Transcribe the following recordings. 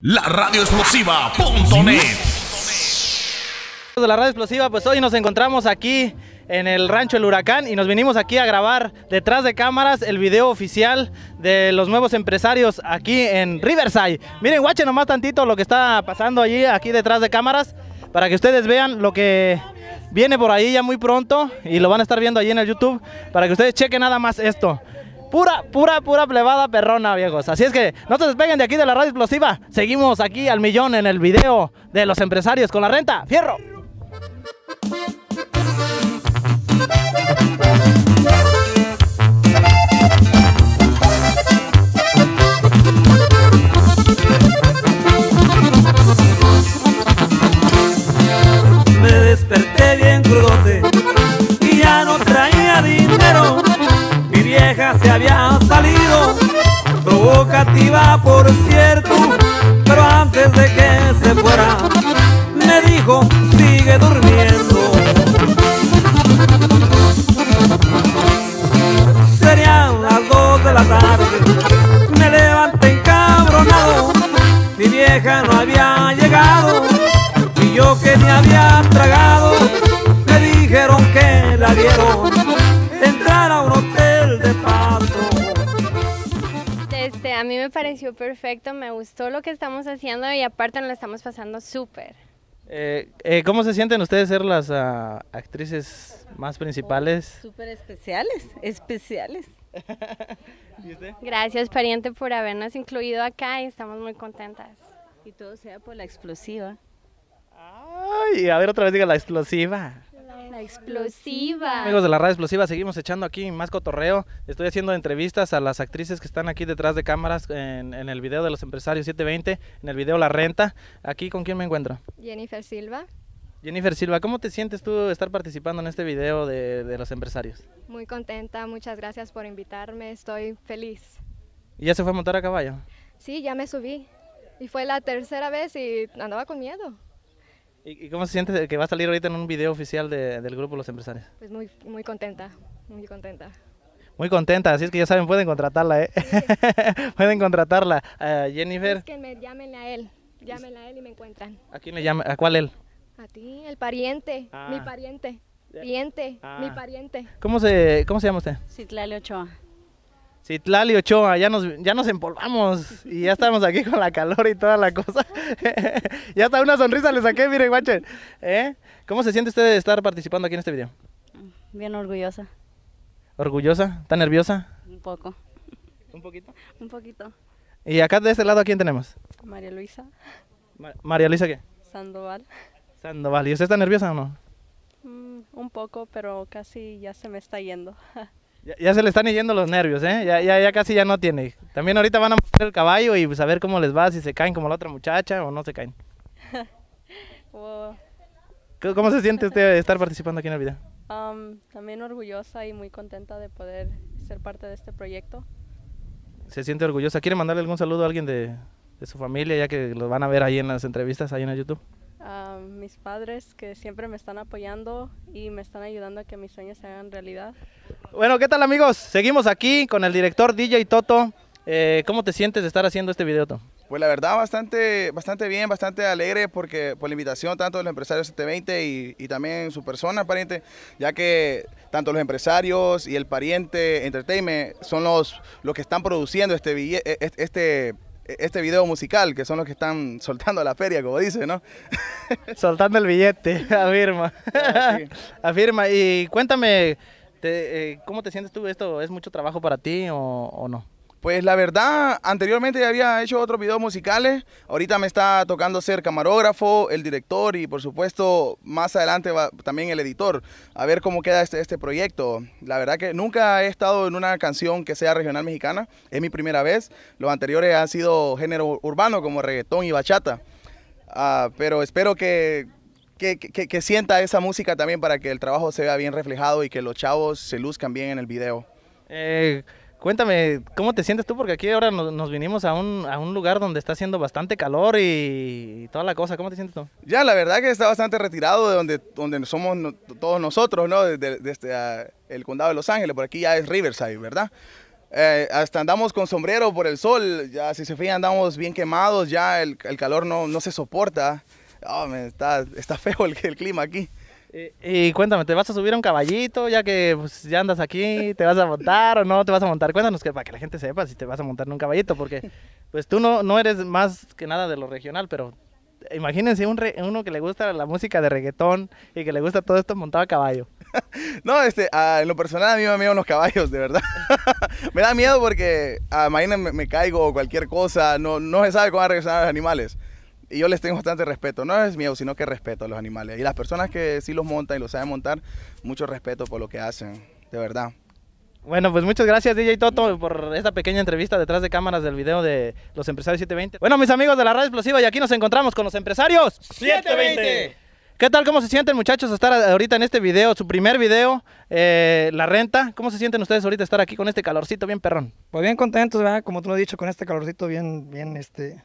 La radio explosiva.net. De la radio explosiva, pues hoy nos encontramos aquí en el rancho El Huracán y nos vinimos aquí a grabar detrás de cámaras el video oficial de los nuevos empresarios aquí en Riverside. Miren, guachen nomás tantito lo que está pasando allí, aquí detrás de cámaras, para que ustedes vean lo que viene por ahí ya muy pronto y lo van a estar viendo allí en el YouTube, para que ustedes chequen nada más esto. Pura, pura, pura plebada perrona, viejos. Así es que no se despeguen de aquí de la radio explosiva. Seguimos aquí al millón en el video de los empresarios con la renta. ¡Fierro! Me pareció perfecto, me gustó lo que estamos haciendo y aparte nos lo estamos pasando súper. Eh, eh, ¿Cómo se sienten ustedes ser las ah, actrices más principales? Súper especiales, especiales. ¿Y usted? Gracias pariente por habernos incluido acá y estamos muy contentas. Y todo sea por la explosiva. Ay, a ver otra vez diga la explosiva. La explosiva. Amigos de la radio explosiva, seguimos echando aquí más cotorreo. Estoy haciendo entrevistas a las actrices que están aquí detrás de cámaras en, en el video de los empresarios 720, en el video La Renta. Aquí con quién me encuentro. Jennifer Silva, Jennifer Silva, ¿cómo te sientes tú estar participando en este video de, de los empresarios? muy contenta, muchas gracias por invitarme, estoy feliz. ¿Y ya se fue a montar a caballo? Sí, ya me subí y fue la tercera vez y andaba con miedo. ¿Y, y cómo se siente que va a salir ahorita en un video oficial de- del grupo Los Empresarios? Pues muy, muy contenta, muy contenta. Muy contenta, así es que ya saben, pueden contratarla, ¿eh? pueden contratarla. Ah, Jennifer, Es que me llámenle a él, llámenle a él y me encuentran. ¿a quién le llama? ¿A cuál él? A ti, el pariente, mi Ah. pariente, pariente, mi Ah. pariente. ¿Cómo se, cómo se llama usted? Citlali Ochoa. Citlali Ochoa, ya nos, ya nos empolvamos y ya estamos aquí con la calor y toda la cosa. ya hasta una sonrisa le saqué, miren, guachen. ¿Eh? ¿Cómo se siente usted de estar participando aquí en este video? Bien orgullosa. ¿Orgullosa? ¿Está nerviosa? Un poco. Un poquito. Un poquito. ¿Y acá de este lado a quién tenemos? María Luisa Ma- María Luisa, ¿qué? Sandoval. Sandoval. ¿Y usted está nerviosa o no? Mm, un poco, pero casi ya se me está yendo. Ya, ya se le están yendo los nervios, ¿eh? Ya, ya, ya casi ya no tiene. También ahorita van a montar el caballo y pues a ver cómo les va, si se caen como la otra muchacha o no se caen. ¿Cómo- ¿Cómo se siente usted de estar participando aquí en el video? um, también orgullosa y muy contenta de poder ser parte de este proyecto. se siente orgullosa. ¿Quiere mandarle algún saludo a alguien de, de su familia, ya que lo van a ver ahí en las entrevistas, ahí en el YouTube? A mis padres que siempre me están apoyando y me están ayudando a que mis sueños se hagan realidad. Bueno, ¿qué tal amigos? Seguimos aquí con el director DJ Toto. Eh, ¿Cómo te sientes de estar haciendo este video, Toto? Pues la verdad bastante, bastante bien, bastante alegre porque por la invitación tanto de los empresarios 720 y, y también su persona pariente, ya que tanto los empresarios y el pariente Entertainment son los, los que están produciendo este, e- e- este, este video musical, que son los que están soltando la feria, como dice, ¿no? Soltando el billete, afirma. Ah, sí. afirma. Y cuéntame, te- eh, ¿cómo te sientes tú? ¿Esto es mucho trabajo para ti o, o no? Pues la verdad, anteriormente ya había hecho otros videos musicales, ahorita me está tocando ser camarógrafo, el director y por supuesto más adelante va también el editor, a ver cómo queda este, este proyecto. La verdad que nunca he estado en una canción que sea regional mexicana, es mi primera vez, los anteriores han sido género urbano como reggaetón y bachata, Ah, pero espero que, que, que- sienta esa música también para que el trabajo se vea bien reflejado y que los chavos se luzcan bien en el video. Eh, cuéntame, ¿cómo te sientes tú? Porque aquí ahora nos, nos vinimos a un, a un lugar donde está haciendo bastante calor y, toda la cosa. ¿Cómo te sientes tú? Ya, la verdad que está bastante retirado de donde, donde somos no- todos nosotros, ¿no? Desde, ah, el condado de Los Ángeles, por aquí ya es Riverside, ¿verdad? Eh, hasta andamos con sombrero por el sol, ya si se fijan andamos bien quemados, ya el, el calor no, no se soporta. Oh, me- está, está feo el, el clima aquí. Y, y cuéntame, ¿te vas a subir a un caballito ya que pues, ya andas aquí? ¿Te vas a montar o no te vas a montar? Cuéntanos que, para que la gente sepa si te vas a montar en un caballito, porque pues tú no, no eres más que nada de lo regional, pero imagínense un re- uno que le gusta la música de reggaetón y que le gusta todo esto montado a caballo. No, este, ah, en lo personal a mí me miedo los caballos, de verdad. me da miedo porque, imagínense, me, me caigo o cualquier cosa, no, no se sabe cómo van a reaccionar los animales. Y yo les tengo bastante respeto, no es miedo, sino que respeto a los animales. Y las personas que sí los montan y los saben montar, mucho respeto por lo que hacen, de verdad. Bueno, pues muchas gracias DJ Toto por esta pequeña entrevista detrás de cámaras del video de los empresarios 720. Bueno, mis amigos de la radio explosiva y aquí nos encontramos con los empresarios 720. ¿Qué tal? ¿Cómo se sienten muchachos estar ahorita en este video, su primer video, eh, la renta? ¿Cómo se sienten ustedes ahorita estar aquí con este calorcito bien perrón? Pues bien contentos, ¿verdad? Como tú lo has dicho, con este calorcito bien, bien, este,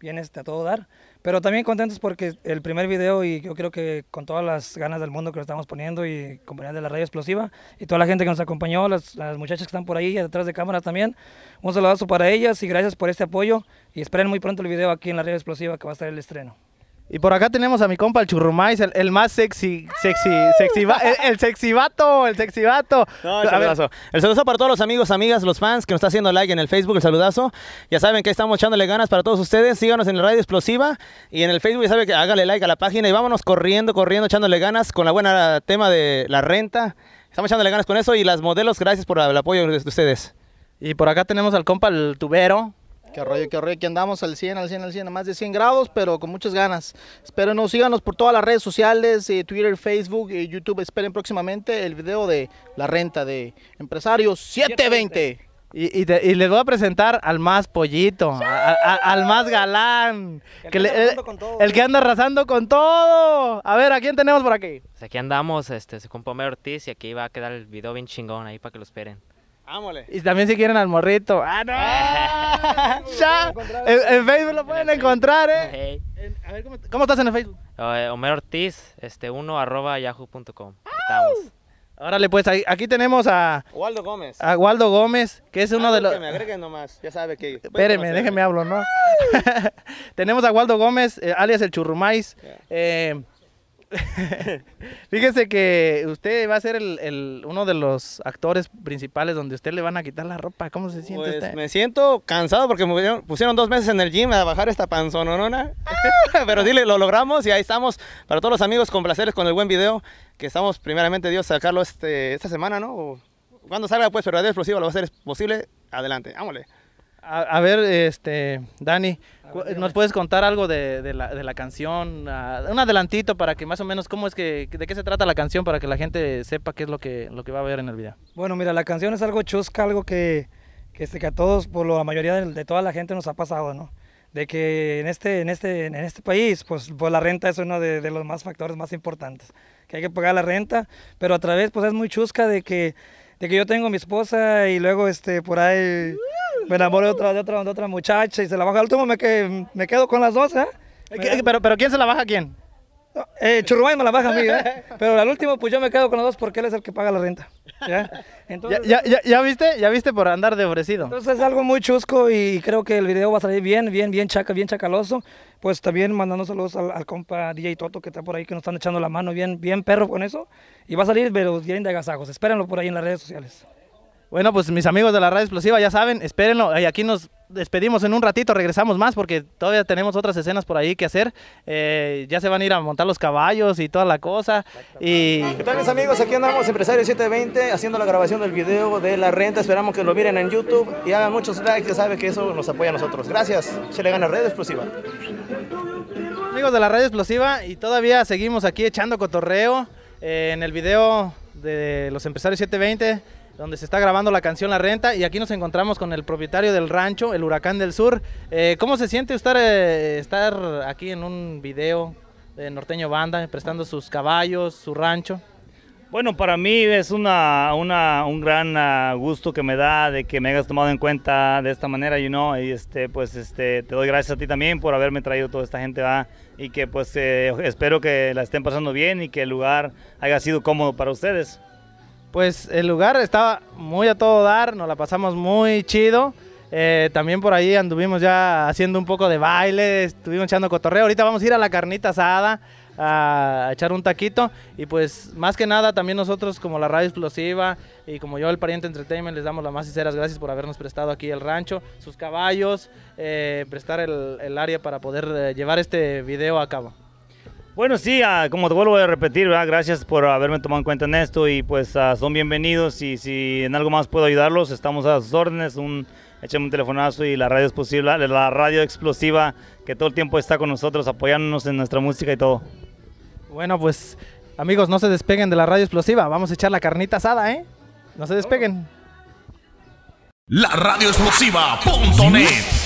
bien, este, a todo dar. Pero también contentos porque el primer video y yo creo que con todas las ganas del mundo que lo estamos poniendo y compañía de la radio explosiva y toda la gente que nos acompañó, las, las muchachas que están por ahí detrás de cámaras también, un saludazo para ellas y gracias por este apoyo y esperen muy pronto el video aquí en la radio explosiva que va a estar el estreno. Y por acá tenemos a mi compa el Churrumais, el, el más sexy, sexy, sexy, el, el sexy vato, el sexy vato. No, el saludazo. El saludazo para todos los amigos, amigas, los fans que nos está haciendo like en el Facebook, el saludazo. Ya saben que estamos echándole ganas para todos ustedes. Síganos en la radio explosiva y en el Facebook, ya saben que háganle like a la página y vámonos corriendo, corriendo, echándole ganas con la buena tema de la renta. Estamos echándole ganas con eso y las modelos, gracias por el apoyo de ustedes. Y por acá tenemos al compa el tubero. Qué rollo, qué rollo, aquí andamos al 100, al 100, al 100, a más de 100 grados, pero con muchas ganas. Espérenos, síganos por todas las redes sociales, eh, Twitter, Facebook, eh, YouTube. Esperen próximamente el video de la renta de Empresarios 720. Y, y te- y les voy a presentar al más pollito, a- a- al más galán, El que que le- anda el, arrasando con todo. el que anda arrasando con todo. A ver, ¿a quién tenemos por aquí? Pues aquí andamos, este, se compa Homero Ortiz y aquí va a quedar el video bien chingón ahí para que lo esperen. Y también si quieren al morrito. ¡Ah, no! ya, en, en Facebook lo pueden encontrar, ¿eh? En- a ver, ¿cómo, cómo estás en el Facebook? Eh, Homero Ortiz, este, uno arroba yahoo.com. Estamos. Órale, pues aquí tenemos a, Waldo Gómez. a Waldo Gómez, que es uno de los... Que me agreguen nomás, ya sabe que... Espéreme, déjeme hablo, ¿no? Tenemos a Waldo Gómez, eh, alias el Churrumais. Eh, fíjese que usted va a ser el, el- uno de los actores principales donde usted le van a quitar la ropa. ¿Cómo se siente Pues usted? me siento cansado porque me pusieron, pusieron dos meses en el gym a bajar esta panzononona. Pero dile, lo logramos y ahí estamos. Para todos los amigos, con placeres con el buen video. Que estamos, primeramente, Dios, sacarlo este, esta semana, ¿no? O cuando salga, pues, Radio Explosivo lo va a hacer posible. Adelante, vámonos. A, a ver, este, Dani, ¿nos puedes contar algo de, de la, de la canción? Ah, un adelantito para que más o menos, ¿cómo es que, de qué se trata la canción para que la gente sepa qué es lo que, lo que va a ver en el video? Bueno, mira, la canción es algo chusca, algo que, que, este, que a todos, por la mayoría de, de toda la gente nos ha pasado, ¿no? De que en este, en este, en este país, pues, pues la renta es uno de, de los más factores más importantes, que hay que pagar la renta, pero a través, pues es muy chusca de que, de que yo tengo mi esposa y luego, este, por ahí me enamoro de otra, de otra, de otra muchacha y se la baja. Al último me, que, me quedo con las dos, ¿eh? ¿Qué- Pero, pero ¿quién se la baja a quién? Eh, Churrumay me la baja a mí, ¿eh? Pero al último, pues yo me quedo con los dos porque él es el que paga la renta. ¿ya? ¿Ya, Entonces, ya, ya, ya viste? ¿Ya viste por andar de ofrecido? entonces es algo muy chusco y creo que el video va a salir bien, bien, bien chaca, bien chacaloso. Pues también mandando saludos al, al compa DJ Toto que está por ahí, que nos están echando la mano bien, bien perro con eso. Y va a salir, pero bien de agasajos. Espérenlo por ahí en las redes sociales. Bueno, pues mis amigos de la radio explosiva ya saben, espérenlo. Y aquí nos despedimos en un ratito, regresamos más porque todavía tenemos otras escenas por ahí que hacer. Eh, ya se van a ir a montar los caballos y toda la cosa. Y ¿Qué tal mis amigos? Aquí andamos Empresario 720 haciendo la grabación del video de la renta. Esperamos que lo miren en YouTube y hagan muchos likes, ya sabe que eso nos apoya a nosotros. Gracias. Se le gana Red Explosiva. amigos de la radio explosiva y todavía seguimos aquí echando cotorreo eh, en el video de los empresarios 720 donde se está grabando la canción La Renta y aquí nos encontramos con el propietario del rancho, el Huracán del Sur. Eh, ¿Cómo se siente estar, eh, estar aquí en un video de Norteño Banda, prestando sus caballos, su rancho? Bueno, para mí es una, una- un gran ah, gusto que me da de que me hayas tomado en cuenta de esta manera, you know, y este, pues este, te doy gracias a ti también por haberme traído toda esta gente, ¿va? y que pues eh, espero que la estén pasando bien y que el lugar haya sido cómodo para ustedes. Pues el lugar estaba muy a todo dar, nos la pasamos muy chido. Eh, también por ahí anduvimos ya haciendo un poco de baile, estuvimos echando cotorreo. Ahorita vamos a ir a la carnita asada a echar un taquito. Y pues más que nada también nosotros como la radio explosiva y como yo el Pariente Entertainment les damos las más sinceras gracias por habernos prestado aquí el rancho, sus caballos, eh, prestar el, área para poder eh, llevar este video a cabo. Bueno, sí, ah, como te vuelvo a repetir, ¿verdad? gracias por haberme tomado en cuenta en esto y pues ah, son bienvenidos y si en algo más puedo ayudarlos, estamos a sus órdenes, un, échame un telefonazo y la radio es posible, la radio explosiva que todo el tiempo está con nosotros apoyándonos en nuestra música y todo. Bueno, pues amigos, no se despeguen de la radio explosiva, vamos a echar la carnita asada, ¿eh? No se despeguen. La radio explosiva.net